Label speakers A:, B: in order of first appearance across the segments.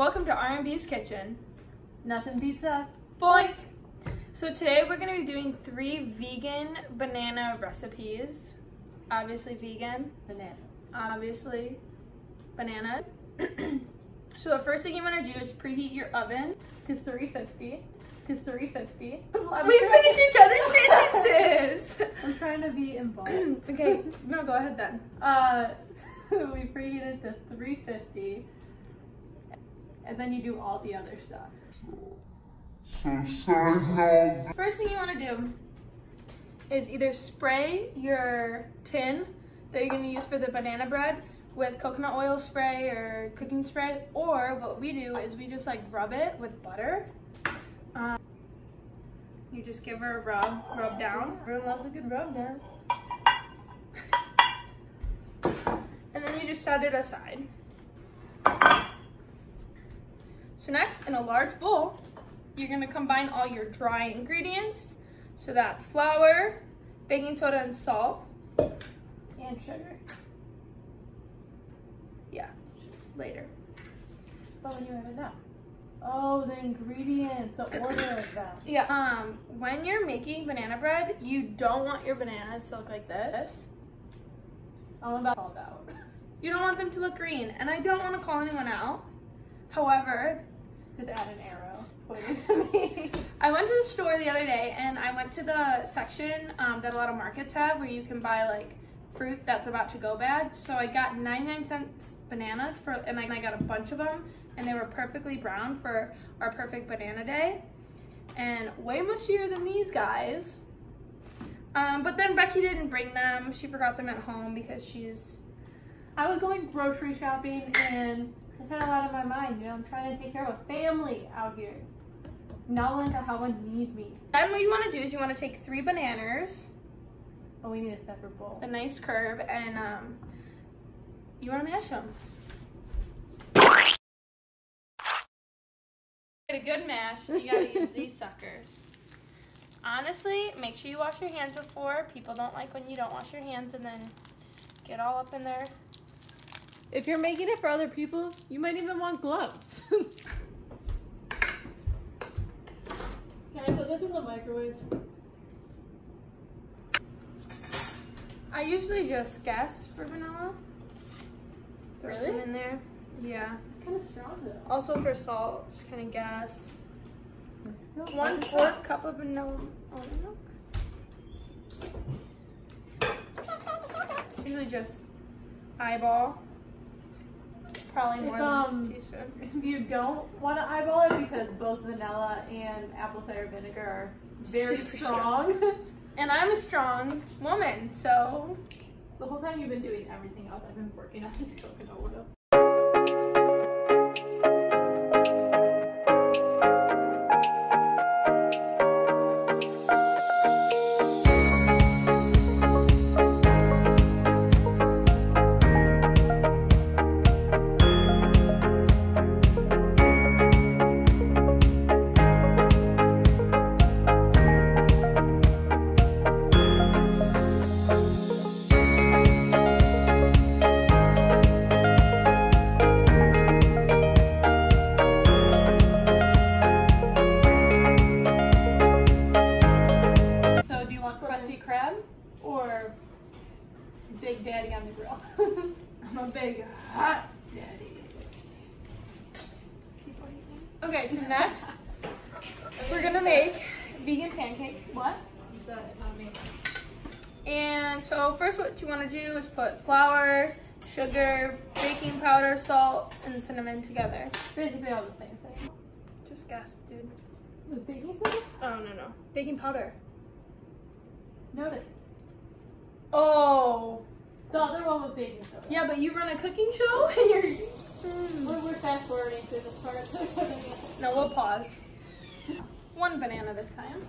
A: Welcome to R&B's Kitchen.
B: Nothing beats us.
A: Boink! So today we're going to be doing three vegan banana recipes. Obviously vegan,
B: Banana.
A: obviously banana. so the first thing you want to do is preheat your oven to 350. To 350.
B: I'm
A: We finish each other's sentences!
B: I'm trying to be involved.
A: okay, no, go ahead then.
B: Uh, we preheat it to 350, and then you do all the other stuff.
C: So sorry.
A: First thing you want to do is either spray your tin that you're going to use for the banana bread with coconut oil spray or cooking spray, or what we do is we just like rub it with butter. Um, you just give her a rub, rub down. Everyone loves a good rub down. And then you just set it aside. So next, in a large bowl, you're gonna combine all your dry ingredients. So that's flour, baking soda and salt, and sugar. Yeah, later.
B: But when you add it now. Oh, the ingredient, the order of them.
A: Yeah, um, when you're making banana bread, you don't want your bananas to look like this.
B: I'm about called out.
A: You don't want them to look green, and I don't want to call anyone out. However,
B: Add an arrow pointing to me.
A: I went to the store the other day and I went to the section um, that a lot of markets have where you can buy like fruit that's about to go bad. So I got 99 cents bananas for, and I, I got a bunch of them and they were perfectly brown for our perfect banana day and way mushier than these guys. Um, but then Becky didn't bring them. She forgot them at home because she's,
B: I was going grocery shopping and I had a lot on my mind. You know, I'm trying to take care of a family out here. Not willing to have one need me.
A: then what you want to do is you want to take three bananas,
B: Oh, we need a separate bowl.
A: a nice curve, and um, you want to mash them. Get a good mash, you gotta use these suckers. Honestly, make sure you wash your hands before. People don't like when you don't wash your hands and then get all up in there.
B: If you're making it for other people, you might even want gloves. Can I put this in the microwave?
A: I usually just guess for vanilla. Throw some in there. Yeah.
B: It's kind of strong though.
A: Also for salt, just kind of guess.
B: One fourth still
A: One
B: kinda
A: fourth
B: strong.
A: cup of vanilla almond milk. Usually just eyeball. Probably more
B: If,
A: than
B: um,
A: a teaspoon.
B: If you don't want to eyeball it because both vanilla and apple cider vinegar are very
A: Super
B: strong,
A: And I'm a strong woman, so
B: the whole time you've been doing everything else, I've been working on this coconut oil. Daddy on the grill?
A: I'm a big hot daddy. Okay, so next we're gonna make vegan pancakes. What?
B: You not me.
A: And so first what you want to do is put flour, sugar, baking powder, salt, and cinnamon together.
B: Basically all the same thing.
A: Just gasp, dude.
B: With baking soda?
A: Oh, no, no. Baking powder.
B: Noted.
A: Oh.
B: The other one with baking soda.
A: Yeah, but you run a cooking show and you're...
B: We're, we're fast forwarding through this part. so it's okay.
A: No, we'll pause. One banana this time.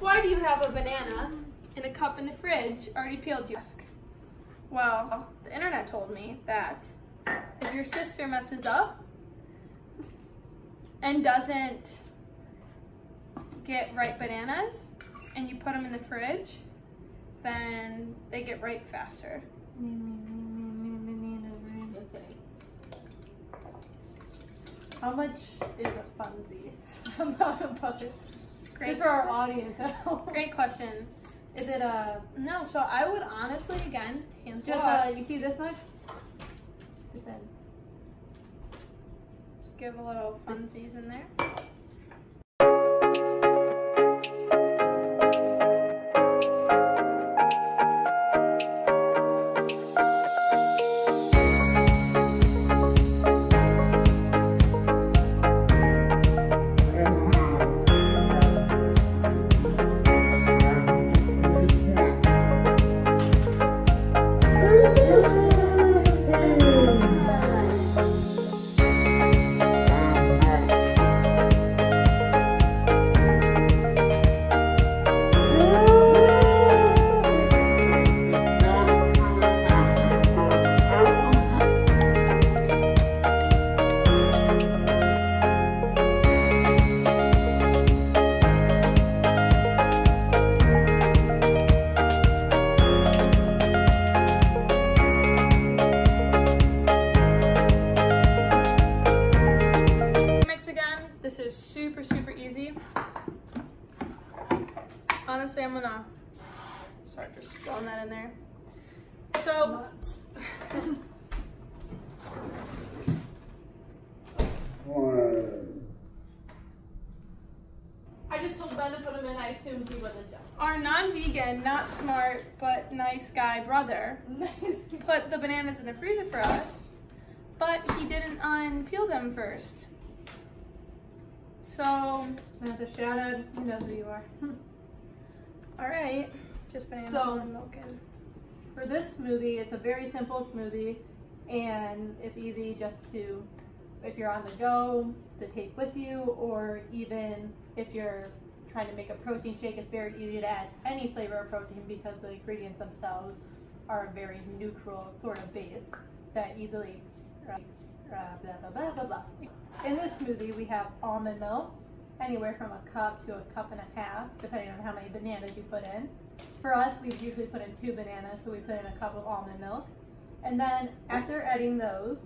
A: Why do you have a banana in a cup in the fridge already peeled, you ask? Well, the internet told me that if your sister messes up and doesn't get ripe bananas and you put them in the fridge, then they get ripe faster.
B: How much is a funzie? Amount of butter.
A: Great,
B: Just for our audience at
A: great question.
B: Is it a
A: No, so I would honestly, again, hands
B: just uh you see this much? Just.
A: Just give a little funsies in there. Honestly, I'm just throwing that in there. So,
B: I just told Ben to put them in, I assumed he wasn't done.
A: our non-vegan, not smart, but nice guy brother put the bananas in the freezer for us, but he didn't unpeel them first. So,
B: That's a shout out, you know who you are.
A: all right, just banana
B: So-
A: and milk in.
B: For this smoothie, it's a very simple smoothie and it's easy just to, if you're on the go, to take with you or even if you're trying to make a protein shake, it's very easy to add any flavor of protein because the ingredients themselves are a very neutral sort of base that easily, uh, blah, blah, blah, blah, blah. In this smoothie, we have almond milk, anywhere from a cup to a cup and a half, depending on how many bananas you put in. For us, we usually put in two bananas, so we put in a cup of almond milk. And then after adding those,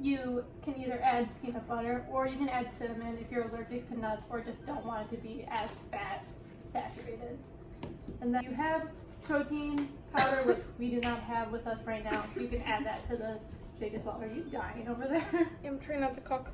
B: you can either add peanut butter or you can add cinnamon if you're allergic to nuts or just don't want it to be as fat saturated. And then you have protein powder, which we do not have with us right now. You can add that to the shake as well. Are you dying over there?
A: I'm trying not to cook.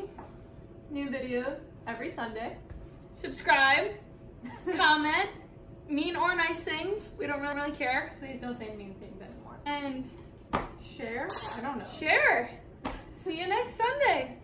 A: Watching.
B: New video every Sunday.
A: Subscribe, comment, mean or nice things. We don't really, really care.
B: Please don't say mean things anymore.
A: And
B: Share? I don't know.
A: share. See you next Sunday.